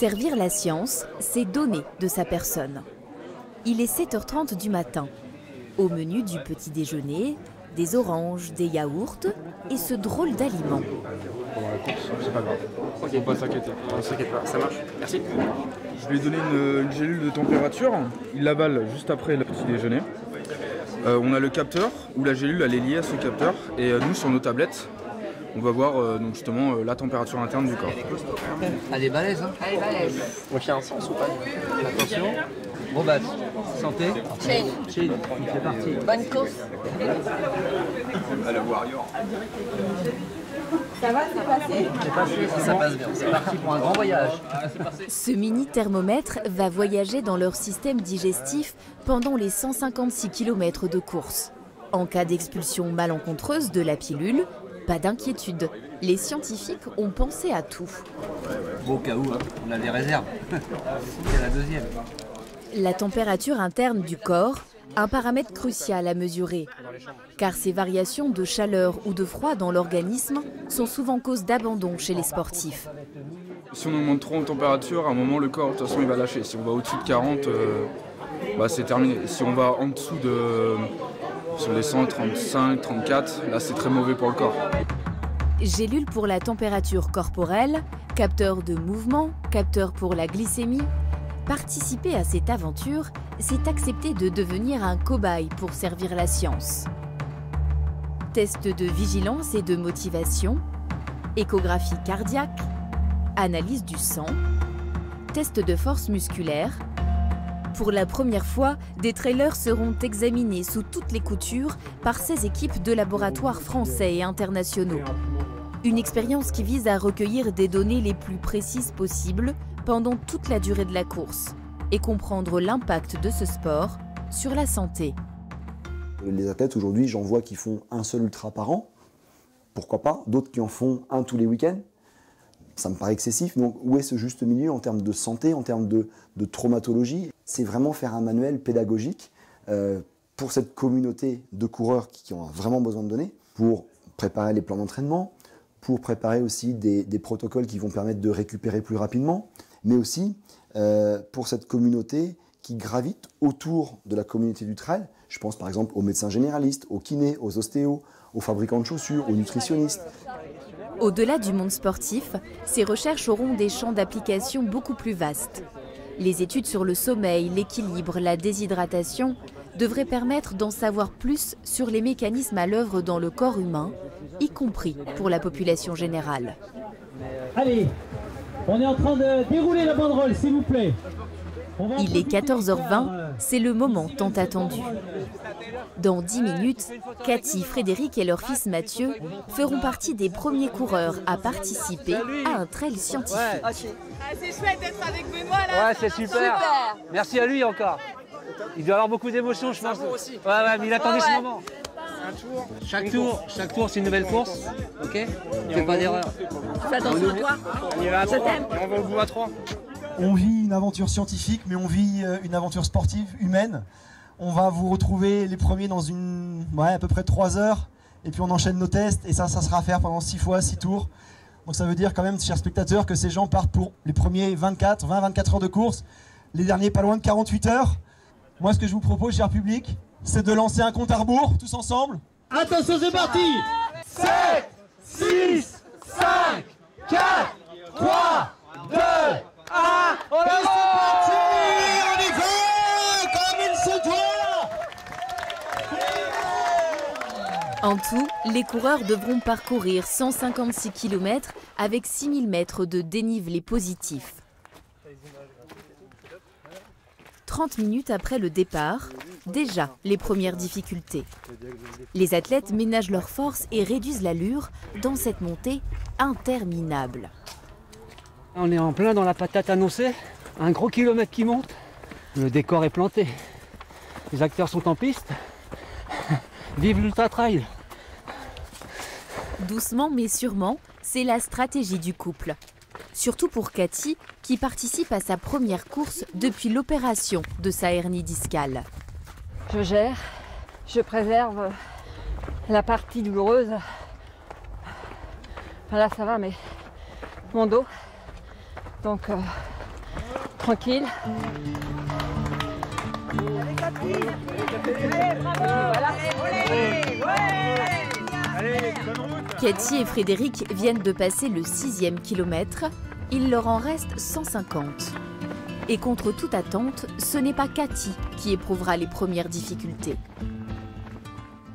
Servir la science, c'est donner de sa personne. Il est 7h30 du matin. Au menu du petit déjeuner, des oranges, des yaourts et ce drôle d'aliment. Pendant la course, c'est pas grave. Ok, faut pas s'inquiéter. On s'inquiète pas, ça marche. Merci. Je lui ai donné une, une gélule de température. Il l'avale juste après le petit déjeuner. Euh, on a le capteur où la gélule elle est liée à ce capteur et euh, nous sur nos tablettes on va voir euh, donc justement euh, la température interne du corps. Elle est balèze, hein Elle est balèze. Donc il y a un sens ou pas Attention. Bon bah, santé. Chain. Chill, c'est parti. Bonne course. Ça va, c'est passé C'est passé, ça passe bien. C'est parti pour un grand voyage. Ce mini thermomètre va voyager dans leur système digestif pendant les 156 km de course. En cas d'expulsion malencontreuse de la pilule, pas d'inquiétude. Les scientifiques ont pensé à tout. Bon, au cas où, hein, on a des réserves. C'est la deuxième. La température interne du corps, un paramètre crucial à mesurer, car ces variations de chaleur ou de froid dans l'organisme sont souvent cause d'abandon chez les sportifs. Si on augmente trop en température, à un moment le corps de toute façon il va lâcher. Si on va au-dessus de 40, euh, bah, c'est terminé. Si on va en dessous de sur les 135, 34, là c'est très mauvais pour le corps. Gélule pour la température corporelle, capteur de mouvement, capteur pour la glycémie. Participer à cette aventure, c'est accepter de devenir un cobaye pour servir la science. Test de vigilance et de motivation, échographie cardiaque, analyse du sang, test de force musculaire. Pour la première fois, des trailers seront examinés sous toutes les coutures par 16 équipes de laboratoires français et internationaux. Une expérience qui vise à recueillir des données les plus précises possibles pendant toute la durée de la course et comprendre l'impact de ce sport sur la santé. Les athlètes aujourd'hui, j'en vois qui font un seul ultra par an. Pourquoi pas? D'autres qui en font un tous les week-ends. Ça me paraît excessif. Donc où est ce juste milieu en termes de santé, en termes de, de traumatologie? C'est vraiment faire un manuel pédagogique euh, pour cette communauté de coureurs qui, ont vraiment besoin de données, pour préparer les plans d'entraînement, pour préparer aussi des, des, protocoles qui vont permettre de récupérer plus rapidement, mais aussi euh, pour cette communauté qui gravite autour de la communauté du trail. Je pense par exemple aux médecins généralistes, aux kinés, aux ostéos, aux fabricants de chaussures, aux nutritionnistes. Au-delà du monde sportif, ces recherches auront des champs d'application beaucoup plus vastes. Les études sur le sommeil, l'équilibre, la déshydratation devraient permettre d'en savoir plus sur les mécanismes à l'œuvre dans le corps humain, y compris pour la population générale. Allez, on est en train de dérouler la banderole, s'il vous plaît. Il est 14h20, c'est le moment tant attendu. Dans 10 minutes, Cathy, Frédéric et leur fils Mathieu feront partie des premiers coureurs à participer à un trail scientifique. Ah, c'est chouette d'être avec Benoît là. Ouais, c'est super. Merci à lui encore. Il doit avoir beaucoup d'émotions, je pense. aussi. Ouais, ouais, mais il attendait Ouais, ouais. ce moment. Chaque tour, chaque tour, c'est une nouvelle course. Ok Fais pas d'erreur. Fais attention à toi. On y va à Je 3. t'aime. On va au bout à 3. On vit une aventure scientifique, mais on vit euh, une aventure sportive, humaine. On va vous retrouver les premiers dans une, ouais, à peu près 3 heures. Et puis on enchaîne nos tests. Et ça, ça sera à faire pendant 6 fois, 6 tours. Donc ça veut dire quand même, chers spectateurs, que ces gens partent pour les premiers 24, 20, 24 heures de course. Les derniers pas loin de 48 heures. Moi, ce que je vous propose, cher public, c'est de lancer un compte à rebours, tous ensemble. Attention, c'est parti 7, 6, 5, 4, 3, 2, 1. On est parti On y va Comme il se doit En tout, les coureurs devront parcourir 156 km avec 6000 mètres de dénivelé positif. 30 minutes après le départ, déjà les premières difficultés. Les athlètes ménagent leurs forces et réduisent l'allure dans cette montée interminable. On est en plein dans la patate annoncée. Un gros kilomètre qui monte. Le décor est planté. Les acteurs sont en piste. Vive l'ultra trail. Doucement mais sûrement, c'est la stratégie du couple. Surtout pour Cathy, qui participe à sa première course depuis l'opération de sa hernie discale. Je gère, je préserve la partie douloureuse. Enfin, là ça va, mais mon dos. Donc euh, Tranquille. Cathy et Frédéric viennent de passer le sixième kilomètre. Il leur en reste 150. Et contre toute attente, ce n'est pas Cathy qui éprouvera les premières difficultés.